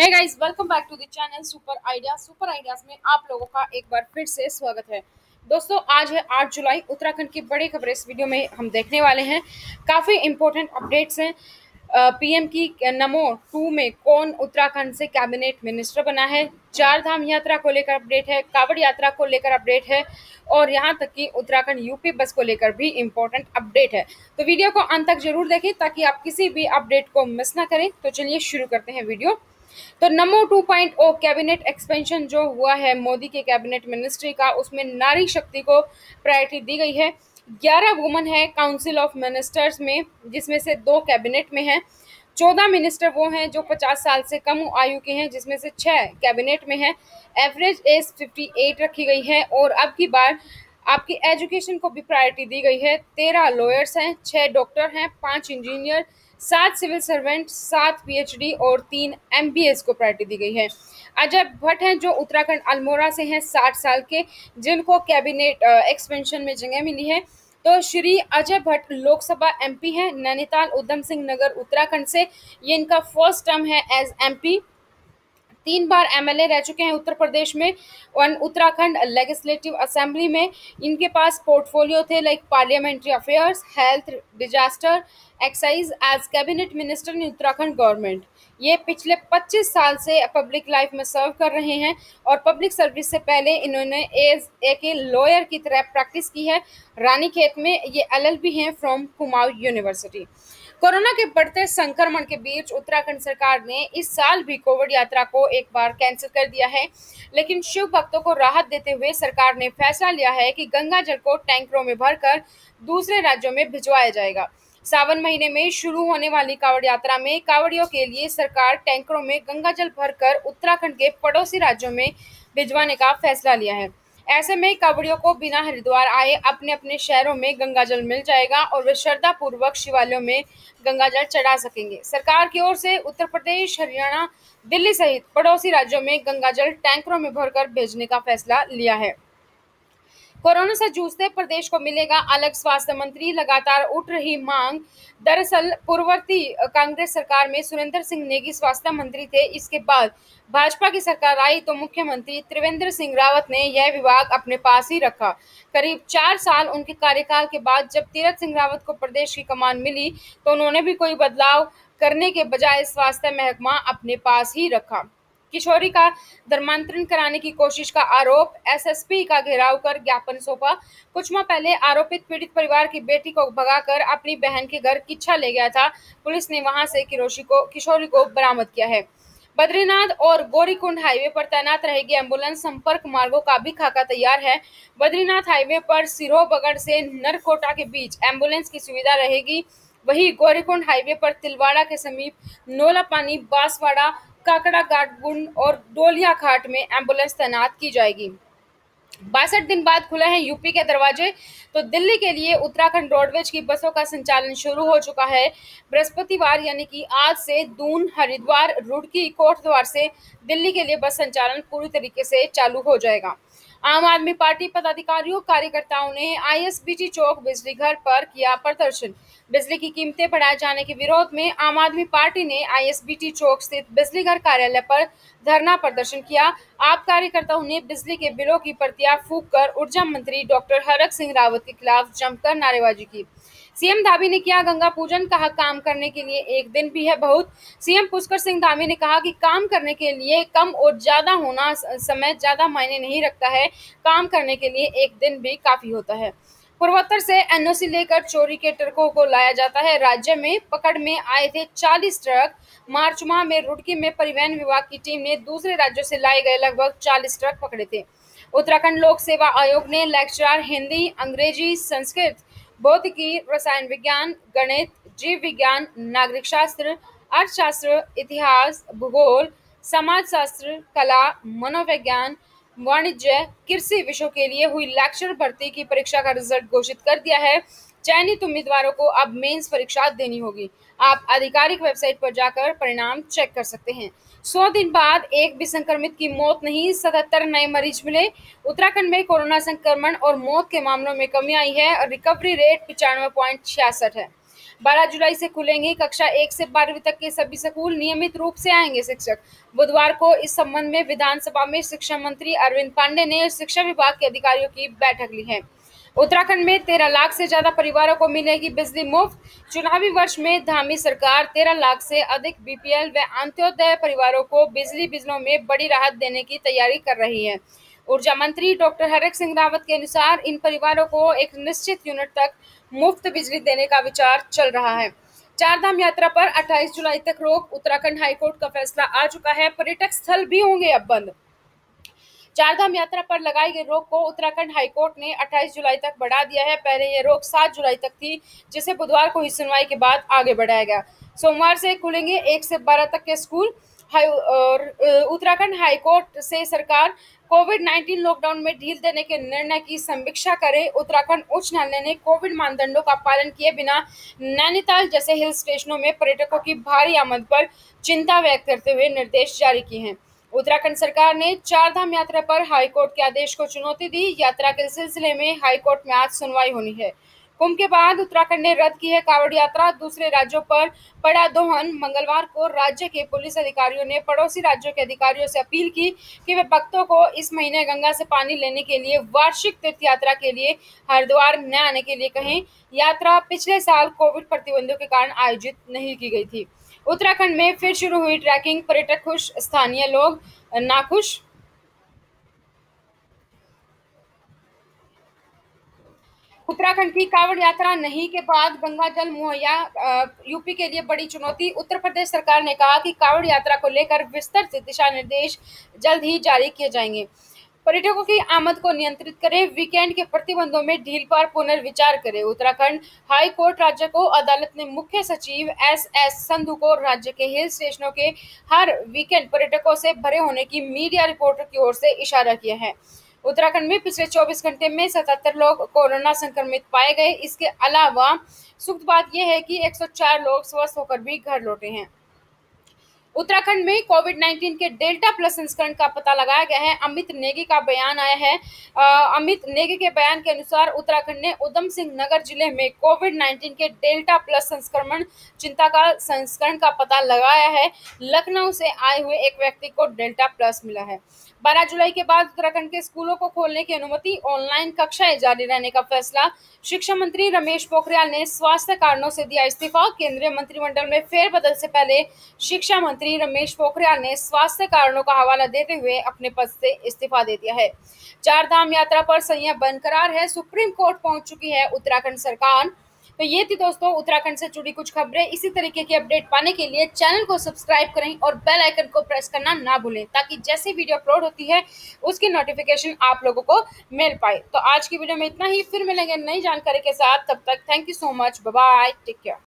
है guys welcome back to the channel super idea super ideas में आप लोगों का एक बार फिर से स्वागत है। दोस्तों, आज है 8 जुलाई, उत्तराखंड की बड़ी खबरें इस वीडियो में हम देखने वाले हैं। काफ़ी इंपॉर्टेंट अपडेट्स हैं। पीएम की नमो टू में कौन उत्तराखंड से कैबिनेट मिनिस्टर बना है? चार धाम यात्रा को लेकर अपडेट है, कावड़ यात्रा को लेकर अपडेट है, और यहाँ तक कि उत्तराखंड यूपी बस को लेकर भी इम्पोर्टेंट अपडेट है। तो वीडियो को अंत तक ज़रूर देखें, ताकि आप किसी भी अपडेट को मिस ना करें। तो चलिए शुरू करते हैं वीडियो। तो नमो 2.0 कैबिनेट एक्सपेंशन जो हुआ है मोदी के कैबिनेट मिनिस्ट्री का, उसमें नारी शक्ति को प्रायोरिटी दी गई है। ग्यारह वुमन है काउंसिल ऑफ़ मिनिस्टर्स में, जिसमें से दो कैबिनेट में हैं। चौदह मिनिस्टर वो हैं जो पचास साल से कम आयु के हैं, जिसमें से छः कैबिनेट में हैं। एवरेज एज फिफ्टी एट रखी गई है और अब की बार आपकी एजुकेशन को भी प्रायोरिटी दी गई है। तेरह लॉयर्स हैं छः डॉक्टर हैं, पाँच इंजीनियर सात सिविल सर्वेंट, सात पीएचडी और तीन एमबीएस को प्रायोरिटी दी गई है। अजय भट्ट हैं जो उत्तराखंड अल्मोड़ा से हैं, साठ साल के, जिनको कैबिनेट एक्सपेंशन में जगह मिली है। तो श्री अजय भट्ट लोकसभा एमपी हैं, नैनीताल उधम सिंह नगर उत्तराखंड से। ये इनका फ़र्स्ट टर्म है एज एमपी तीन बार एमएलए रह चुके हैं उत्तर प्रदेश में और उत्तराखंड लेजिस्लेटिव असेंबली में। इनके पास पोर्टफोलियो थे like parliamentary affairs health disaster excise as cabinet minister in Uttarakhand government ये पिछले 25 साल से पब्लिक लाइफ में सर्व कर रहे हैं और पब्लिक सर्विस से पहले इन्होंने एज एक लॉयर की तरह प्रैक्टिस की है। रानीखेत में ये एलएलबी हैं फ्रॉम कुमाऊं यूनिवर्सिटी कोरोना के बढ़ते संक्रमण के बीच उत्तराखंड सरकार ने इस साल भी कोविड यात्रा को एक बार कैंसिल कर दिया है। लेकिन शिव भक्तों को राहत देते हुए सरकार ने फैसला लिया है कि गंगा जल को टैंकरों में भरकर दूसरे राज्यों में भिजवाया जाएगा। सावन महीने में शुरू होने वाली कावड़ यात्रा में कावड़ियों के लिए सरकार टैंकरों में गंगा जल भरकर उत्तराखंड के पड़ोसी राज्यों में भिजवाने का फैसला लिया है। ऐसे में कावड़ियों को बिना हरिद्वार आए अपने अपने शहरों में गंगाजल मिल जाएगा और वे श्रद्धा पूर्वक शिवालयों में गंगाजल चढ़ा सकेंगे। सरकार की ओर से उत्तर प्रदेश, हरियाणा, दिल्ली सहित पड़ोसी राज्यों में गंगाजल टैंकरों में भरकर भेजने का फैसला लिया है। कोरोना से जूझते प्रदेश को मिलेगा अलग स्वास्थ्य मंत्री। लगातार उठ रही मांग। दरअसल, पूर्ववर्ती कांग्रेस सरकार में सुरेंद्र सिंह नेगी स्वास्थ्य मंत्री थे। इसके बाद भाजपा की सरकार आई तो मुख्यमंत्री त्रिवेंद्र सिंह रावत ने यह विभाग अपने पास ही रखा। करीब चार साल उनके कार्यकाल के बाद जब तीरथ सिंह रावत को प्रदेश की कमान मिली तो उन्होंने भी कोई बदलाव करने के बजाय स्वास्थ्य महकमा अपने पास ही रखा। किशोरी का धर्मांतरण कराने की कोशिश का आरोप, एसएसपी का घेराव कर ज्ञापन सौंपा। कुछ माह पहले आरोपित पीड़ित परिवार की बेटी को भगाकर अपनी बहन के घर किच्छा ले गया था। पुलिस ने वहाँ से किरोशी को, किशोरी को बरामद किया है। बद्रीनाथ और गोरीकुंड हाईवे पर तैनात रहेगी एंबुलेंस। संपर्क मार्गों का भी खाका तैयार है। बद्रीनाथ हाईवे पर सिरोह बगड़ से नरकोटा के बीच एंबुलेंस की सुविधा रहेगी। वही गोरीकुंड हाईवे पर तिलवाड़ा के समीप नोला पानी बांसवाड़ा काकड़ा गाटगुंड और डोलिया घाट में एंबुलेंस तैनात की जाएगी। बासठ दिन बाद खुले हैं यूपी के दरवाजे। तो दिल्ली के लिए उत्तराखंड रोडवेज़ की बसों का संचालन शुरू हो चुका है। बृहस्पतिवार, यानी कि आज से दून, हरिद्वार, रुड़की, कोटद्वार से दिल्ली के लिए बस संचालन पूरी तरीके से चालू हो जाएगा। आम आदमी पार्टी पदाधिकारियों, कार्यकर्ताओं ने आईएसबीटी चौक बिजली घर पर किया प्रदर्शन। बिजली की कीमतें बढ़ाए जाने के विरोध में आम आदमी पार्टी ने आईएसबीटी चौक स्थित बिजली घर कार्यालय पर धरना प्रदर्शन किया। आप कार्यकर्ताओं ने बिजली के बिलों की प्रतियाँ फूक कर ऊर्जा मंत्री डॉक्टर हरक सिंह रावत के खिलाफ जमकर नारेबाजी की। सीएम धामी ने किया गंगा पूजन, कहा काम करने के लिए एक दिन भी है बहुत। सीएम पुष्कर सिंह धामी ने कहा कि काम करने के लिए कम और ज़्यादा होना समय ज़्यादा मायने नहीं रखता है। काम करने के लिए एक दिन भी काफ़ी होता है। पूर्वोत्तर से एनओसी लेकर चोरी के ट्रकों को लाया जाता है। राज्य में पकड़ में आए थे 40 ट्रक। मार्च माह में रुड़की में परिवहन विभाग की टीम ने दूसरे राज्यों से लाए गए लगभग 40 ट्रक पकड़े थे। उत्तराखंड लोक सेवा आयोग ने लेक्चरर हिंदी, अंग्रेज़ी, संस्कृत भौतिकी रसायन विज्ञान, गणित, जीव विज्ञान, नागरिक शास्त्र, अर्थशास्त्र, इतिहास, भूगोल समाज शास्त्र कला, मनोविज्ञान वाणिज्य, कृषि विषयों के लिए हुई लेक्चर भर्ती की परीक्षा का रिज़ल्ट घोषित कर दिया है। चयनित उम्मीदवारों को अब मेंस परीक्षा देनी होगी। आप आधिकारिक वेबसाइट पर जाकर परिणाम चेक कर सकते हैं। सौ दिन बाद एक भी संक्रमित की मौत नहीं, सतहत्तर नए मरीज़ मिले। उत्तराखंड में कोरोना संक्रमण और मौत के मामलों में कमी आई है और रिकवरी रेट पिचानवे पॉइंट छियासठ है। बारह जुलाई से खुलेंगे। कक्षा एक से बारहवीं तक के सभी स्कूल नियमित रूप से आएँगे शिक्षक। बुधवार को इस संबंध में विधानसभा में शिक्षा मंत्री अरविंद पांडे ने शिक्षा विभाग के अधिकारियों की बैठक ली है। उत्तराखंड में तेरह लाख से ज़्यादा परिवारों को मिलेगी बिजली मुफ़्त। चुनावी वर्ष में धामी सरकार तेरह लाख से अधिक बीपीएल व अंत्योदय परिवारों को बिजली बिजलों में बड़ी राहत देने की तैयारी कर रही है। ऊर्जा मंत्री डॉक्टर हरक सिंह रावत के अनुसार इन परिवारों को एक निश्चित यूनिट तक मुफ़्त बिजली देने का विचार चल रहा है। चार धाम यात्रा पर 28 जुलाई तक रोक, उत्तराखंड हाईकोर्ट का फैसला आ चुका है। पर्यटक स्थल भी होंगे अब बंद। चारधाम यात्रा पर लगाई गई रोक को उत्तराखंड हाईकोर्ट ने 28 जुलाई तक बढ़ा दिया है। पहले यह रोक 7 जुलाई तक थी, जिसे बुधवार को ही सुनवाई के बाद आगे बढ़ाया गया। सोमवार से खुलेंगे एक से बारह तक के स्कूल। और उत्तराखंड हाईकोर्ट से सरकार कोविड 19 लॉकडाउन में ढील देने के निर्णय की समीक्षा करे। उत्तराखंड उच्च न्यायालय ने कोविड मानदंडों का पालन किए बिना नैनीताल जैसे हिल स्टेशनों में पर्यटकों की भारी आमद पर चिंता व्यक्त करते हुए निर्देश जारी किए हैं। उत्तराखंड सरकार ने चार धाम यात्रा पर हाईकोर्ट के आदेश को चुनौती दी। यात्रा के सिलसिले में हाईकोर्ट में आज सुनवाई होनी है। कुंभ के बाद उत्तराखंड ने रद्द की है कांवड़ यात्रा। दूसरे राज्यों पर पड़ा दोहन। मंगलवार को राज्य के पुलिस अधिकारियों ने पड़ोसी राज्यों के अधिकारियों से अपील की कि वे भक्तों को इस महीने गंगा से पानी लेने के लिए वार्षिक तीर्थ यात्रा के लिए हरिद्वार न आने के लिए कहें। यात्रा पिछले साल कोविड प्रतिबंधों के कारण आयोजित नहीं की गई थी। उत्तराखंड में फिर शुरू हुई ट्रैकिंग। पर्यटक खुश, स्थानीय लोग नाखुश। उत्तराखंड की कांवड़ यात्रा नहीं के बाद गंगा जल मुहैया यूपी के लिए बड़ी चुनौती। उत्तर प्रदेश सरकार ने कहा कि कांवड़ यात्रा को लेकर विस्तृत दिशा निर्देश जल्द ही जारी किए जाएँगे। पर्यटकों की आमद को नियंत्रित करें, वीकेंड के प्रतिबंधों में ढील पर पुनर्विचार करें। उत्तराखंड हाई कोर्ट राज्य को अदालत ने मुख्य सचिव एस एस संधु को राज्य के हिल स्टेशनों के हर वीकेंड पर्यटकों से भरे होने की मीडिया रिपोर्टर की ओर से इशारा किया है। उत्तराखंड में पिछले 24 घंटे में 77 लोग कोरोना संक्रमित पाए गए। इसके अलावा सुख बात यह है कि 104 लोग स्वस्थ होकर भी घर लौटे हैं। उत्तराखंड में कोविड 19 के डेल्टा प्लस संस्करण का पता लगाया गया है। अमित नेगी का बयान आया है। अमित नेगी के बयान के अनुसार उत्तराखंड ने उधम सिंह नगर ज़िले में कोविड 19 के डेल्टा प्लस संस्करण, चिंता का संस्करण का पता लगाया है। लखनऊ से आए हुए एक व्यक्ति को डेल्टा प्लस मिला है। बारह जुलाई के बाद उत्तराखंड के स्कूलों को खोलने की अनुमति, ऑनलाइन कक्षाएँ जारी रहने का फैसला। शिक्षा मंत्री रमेश पोखरियाल ने स्वास्थ्य कारणों से दिया इस्तीफा। केंद्रीय मंत्रिमंडल में फेरबदल से पहले शिक्षा मंत्री रमेश पोखरियाल ने स्वास्थ्य कारणों का हवाला देते हुए अपने पद से इस्तीफा दे दिया है। चार धाम यात्रा पर संयम बरकरार है, सुप्रीम कोर्ट पहुँच चुकी है उत्तराखंड सरकार। तो ये थी दोस्तों, उत्तराखंड से जुड़ी कुछ खबरें। इसी तरीके की अपडेट पाने के लिए चैनल को सब्सक्राइब करें और बेल आइकन को प्रेस करना ना भूलें, ताकि जैसे वीडियो अपलोड होती है, उसकी नोटिफिकेशन आप लोगों को मिल पाए। तो आज की वीडियो में इतना ही। फिर मिलेंगे नई जानकारी के साथ। तब तक thank you so much. Bye take care.